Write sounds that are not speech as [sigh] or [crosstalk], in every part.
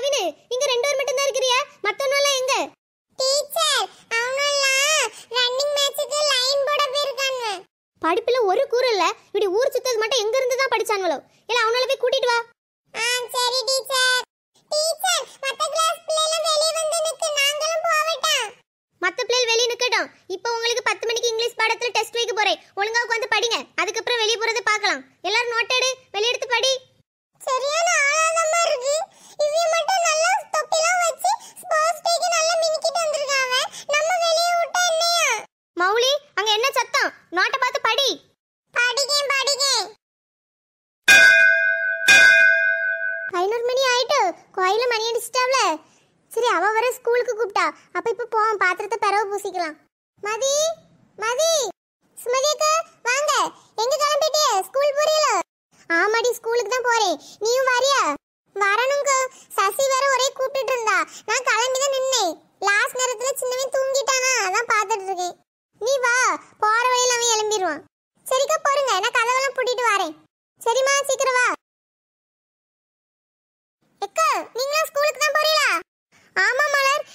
கவினு இங்க ரெண்டு பேர் மட்டும் தான் இருக்கிறியா? மத்தவங்க எங்க? டீச்சர் அவனெல்லாம் ரன்னிங் மேட்ச்க்கு லைன் போட போயிருக்காங்க. படிப்புல ஒரு கூறு இல்ல. இப்படி ஊர் சுத்தது மட்டும் எங்க இருந்து தான் படிச்சாங்களோ? இல்ல அவனால போய் கூட்டிட்டு வா. ஆ சரி டீச்சர். டீச்சர் மத்த கிளாஸ் பிள்ளைலாம் இப்போ உங்களுக்கு 10 மணிக்கு இங்கிலீஷ் பாடத்துல டெஸ்ட் வைக்க போறேன். ஒழுங்கா உட்கார்ந்து படிங்க. அதுக்கு அப்புறம் வெளிய போறதை பார்க்கலாம். எல்லாரும் நோட் எடு. வெளிய படி. சரியான ஆளாதமா இருக்கு. நல்லா தொப்பிலாம் வச்சு நம்ம வெளிய விட்டா என்னையா? மௌலி அங்க என்ன சத்தம்? நோட்ட பார்த்து படி. படிக்கேன் படிக்கேன். பதினோரு மணி ஆயிட்டு. கோயில மணி அடிச்சிட்டாவ்ல சரி அவ வர ஸ்கூலுக்கு கூப்பிட்டா. அப்ப இப்ப போவோம் பாத்திரத்தை பரவ பூசிக்கலாம். மதி மதி. சுமதி அக்கா வாங்க. எங்க கிளம்பிட்டே ஸ்கூல் போறீல? ஆமாடி ஸ்கூலுக்கு தான் போறேன். நீயும் வரியா? சசி வேற ஒரே கூப்பிட்டு இருந்தா. நான் கிளம்பி தான் நின்னேன். லாஸ்ட் நேரத்துல சின்னவன் தூங்கிட்டானா? அதான் பார்த்துட்டு இருக்கேன். நீ வா போற வழியில அவன் எழும்பிடுவான். சரிக்கா போருங்க. நான் கதவெல்லாம் பூட்டிட்டு வரேன். சரிம்மா சீக்கிரம் வா. எக்கா நீங்களா ஸ்கூலுக்கு தான் போறீங்களா? ஆமா மலர்.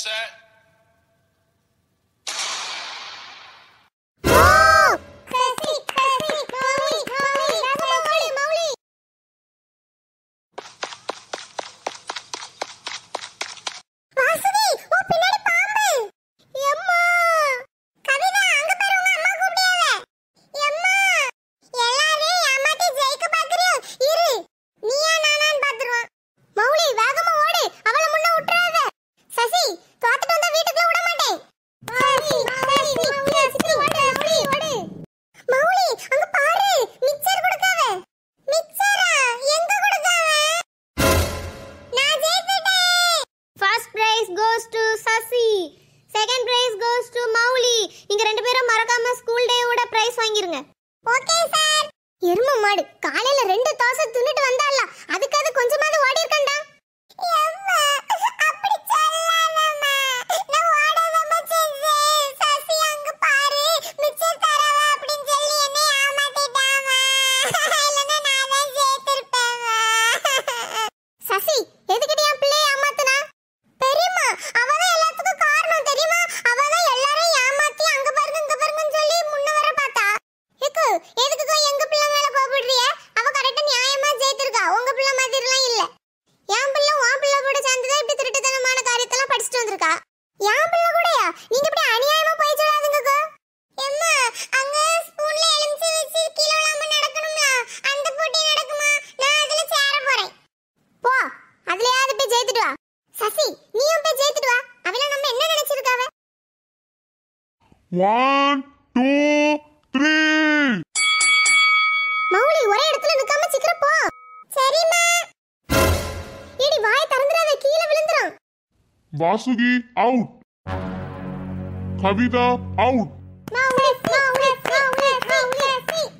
set. மாடு. காலையில ரெண்டு தோசை தின்னுட்டு வந்தால அதுக்கு ஒன் டூ த்ரீ மௌலி ஒரே இடத்துல நிக்காம சீக்கிரம் போ. சரிம்மா ஏடி வாய் திறந்துறாத கீழே விழுந்துரும். வாசுகி அவுட் கவிதா அவுட் மௌலி மௌலி மௌலி மௌலி [laughs]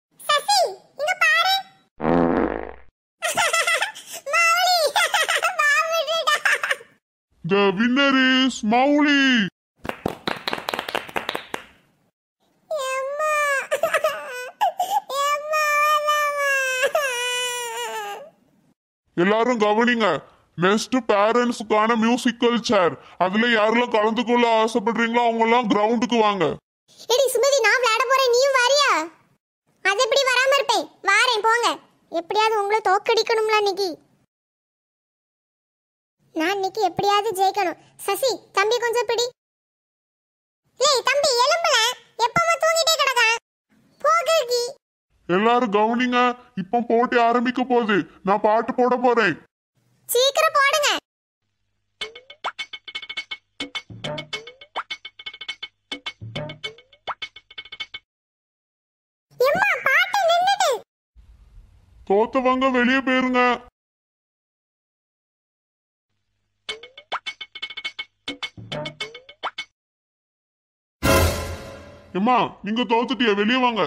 [laughs] சசி இங்க பாரு மௌலி பாவுடா த வின்னர் இஸ் மௌலி எம்மா எம்மா எல்லாரும் கவனிங்க. நெக்ஸ்ட் பேரண்ட்ஸுக்கான மியூசிக்கல் சேர் அதுல யாரெல்லாம் கலந்துக்கொள்ள ஆசைப்படுறீங்களோ அவங்க எல்லாம் கிரவுண்டுக்கு வாங்க. ஏடி சுமதி நான் விளையாட போறேன். நீயும் வாரியா? அது எப்படி வராம இருப்பேன்? வாரேன் போங்க. எப்படியாவது உங்களை தோக்கடிக்கணும்ல இன்னைக்கு நான் இன்னைக்கு எப்படியாவது ஜெயிக்கணும். சசி தம்பி கொஞ்சம் பிடி. ஏய் தம்பி எலும்புல எப்பவும் தூங்கிட்டே கிடக்கா போகி எல்லாரும் கவனிங்க இப்போ போட்டி ஆரம்பிக்க போகுது. நான் பாட்டு போட போறேன். சீக்கிரம் போடுங்க. தோத்தவங்க வெளியே போயிருங்க. எம்மா நீங்க தோத்துட்டியா வெளியே வாங்க.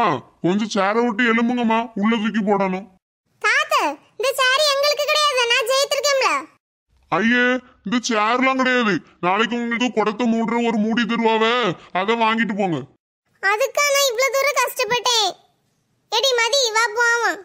எம்மா கொஞ்சம் சேரை விட்டு எலும்புங்கம்மா உள்ள தூக்கி போடணும். தாத்தா இந்த சாரி எங்களுக்கு கிடையாது நான் ஜெயித்திருக்கேன்ல. ஐயே இந்த சேர்லாம் கிடையாது. நாளைக்கு உங்களுக்கு குடத்தை மூடுற ஒரு மூடி தருவாவ? அதை வாங்கிட்டு போங்க. அதுக்கா நான் இவ்வளவு தூரம் கஷ்டப்பட்டேன். எடி மதி வா போவோம்.